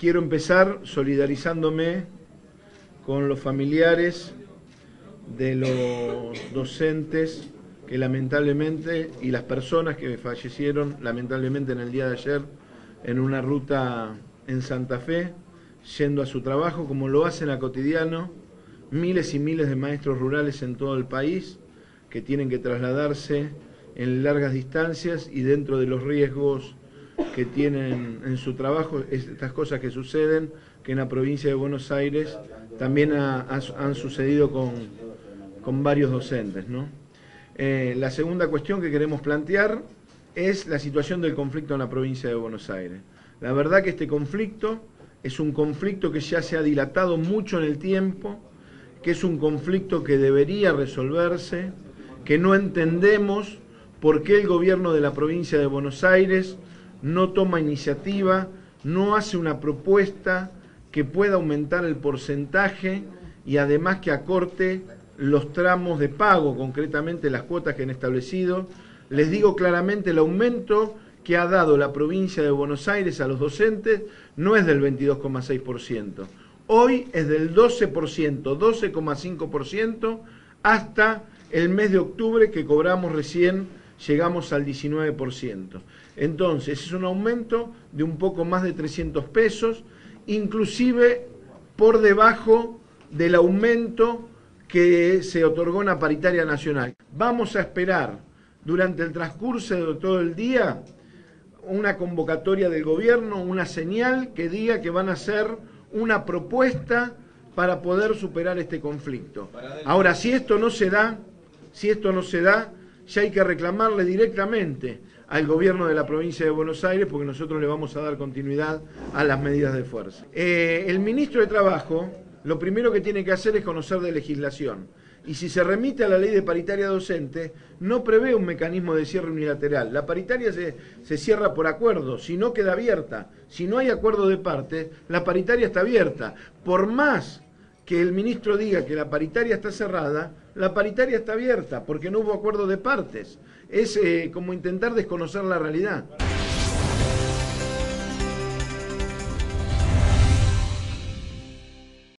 quiero empezar solidarizándome con los familiares de los docentes que lamentablemente y las personas que fallecieron lamentablemente en el día de ayer en una ruta en Santa Fe, yendo a su trabajo como lo hacen a cotidiano miles y miles de maestros rurales en todo el país que tienen que trasladarse en largas distancias y dentro de los riesgos que tienen en su trabajo, estas cosas que suceden, que en la provincia de Buenos Aires también han sucedido con, con, varios docentes. ¿no? Eh, la segunda cuestión que queremos plantear es la situación del conflicto en la provincia de Buenos Aires. La verdad que este conflicto es un conflicto que ya se ha dilatado mucho en el tiempo, que es un conflicto que debería resolverse, que no entendemos por qué el gobierno de la provincia de Buenos Aires no toma iniciativa, no hace una propuesta que pueda aumentar el porcentaje y además que acorte los tramos de pago, concretamente las cuotas que han establecido. Les digo claramente, el aumento que ha dado la provincia de Buenos Aires a los docentes no es del 22,6%. Hoy es del 12%, 12,5% hasta el mes de octubre que cobramos recién, llegamos al 19%. Entonces es un aumento de un poco más de 300 pesos, inclusive por debajo del aumento que se otorgó en la paritaria nacional. Vamos a esperar durante el transcurso de todo el día una convocatoria del gobierno, una señal que diga que van a hacer una propuesta para poder superar este conflicto. Ahora, si esto no se da, si esto no se da, ya hay que reclamarle directamente al gobierno de la provincia de Buenos Aires porque nosotros le vamos a dar continuidad a las medidas de fuerza. Eh, el ministro de Trabajo lo primero que tiene que hacer es conocer de legislación. Y si se remite a la ley de paritaria docente, no prevé un mecanismo de cierre unilateral. La paritaria se, se cierra por acuerdo, si no queda abierta. Si no hay acuerdo de parte, la paritaria está abierta. Por más que el ministro diga que la paritaria está cerrada, la paritaria está abierta porque no hubo acuerdo de partes. Es eh, como intentar desconocer la realidad.